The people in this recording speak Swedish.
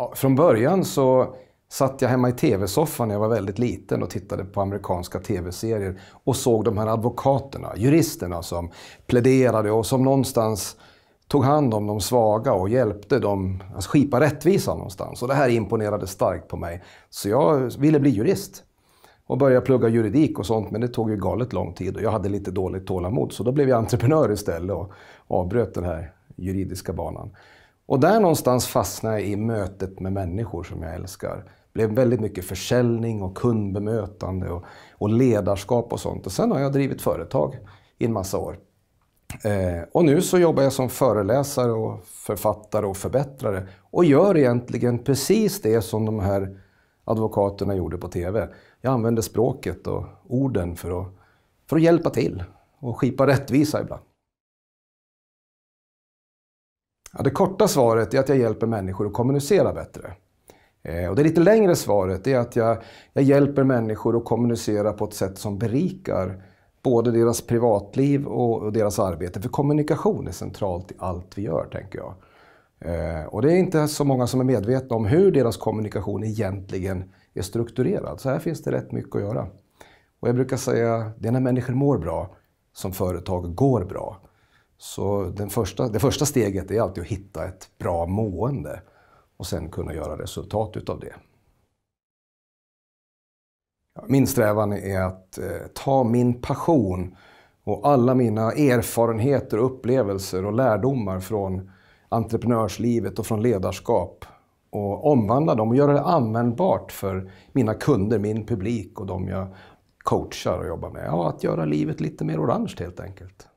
Ja, från början så satt jag hemma i tv-soffan när jag var väldigt liten och tittade på amerikanska tv-serier och såg de här advokaterna, juristerna som pläderade och som någonstans tog hand om de svaga och hjälpte dem att alltså skipa rättvisa någonstans. Och det här imponerade starkt på mig. Så jag ville bli jurist och började plugga juridik och sånt, men det tog ju galet lång tid och jag hade lite dåligt tålamod. Så då blev jag entreprenör istället och avbröt den här juridiska banan. Och där någonstans fastnade jag i mötet med människor som jag älskar. Det blev väldigt mycket försäljning och kundbemötande och, och ledarskap och sånt. Och sen har jag drivit företag i en massa år. Eh, och nu så jobbar jag som föreläsare och författare och förbättrare och gör egentligen precis det som de här advokaterna gjorde på TV. Jag använder språket och orden för att, för att hjälpa till och skipa rättvisa ibland. Ja, det korta svaret är att jag hjälper människor att kommunicera bättre. Eh, och det lite längre svaret är att jag, jag hjälper människor att kommunicera på ett sätt som berikar både deras privatliv och, och deras arbete. För kommunikation är centralt i allt vi gör, tänker jag. Eh, och det är inte så många som är medvetna om hur deras kommunikation egentligen är strukturerad. Så här finns det rätt mycket att göra. Och jag brukar säga, det är när människor mår bra som företag går bra. Så den första, det första steget är alltid att hitta ett bra mående och sen kunna göra resultat utav det. Min strävan är att eh, ta min passion och alla mina erfarenheter, upplevelser och lärdomar från entreprenörslivet och från ledarskap och omvandla dem och göra det användbart för mina kunder, min publik och de jag coachar och jobbar med. Ja, att göra livet lite mer orange helt enkelt.